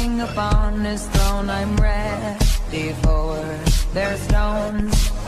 king upon his throne. I'm ready for their stones.